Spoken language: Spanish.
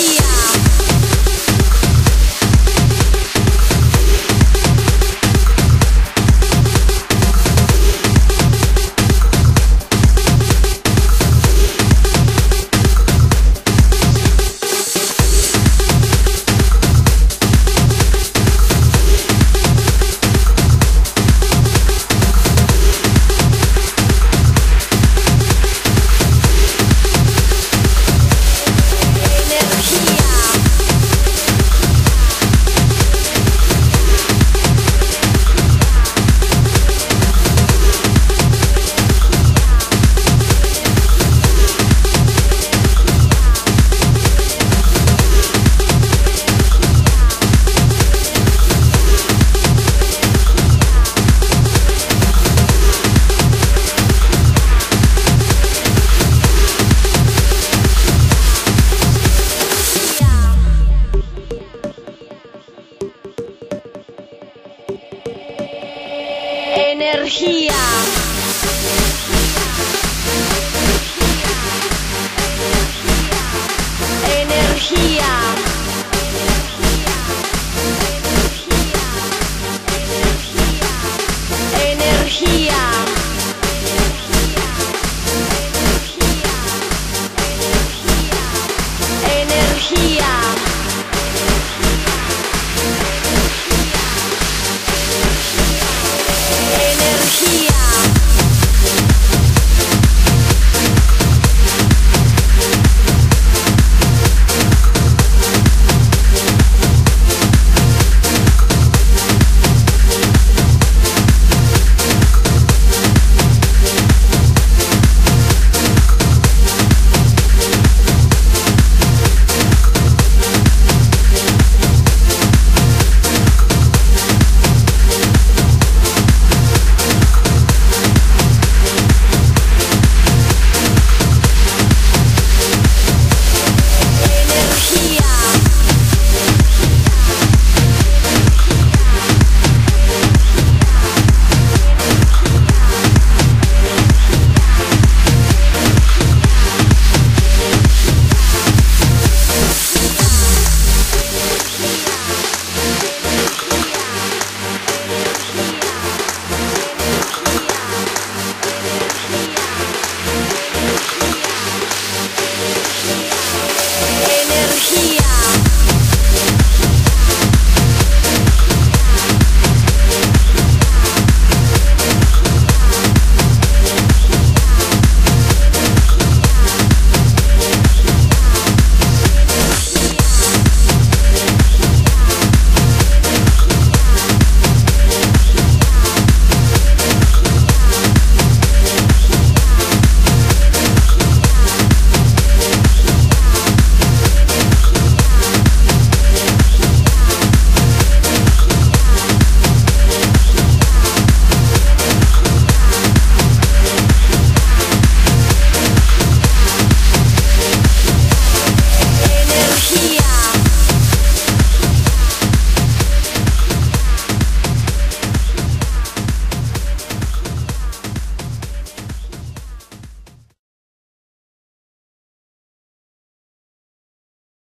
Energía. Energía. Energía. Energía. Energía.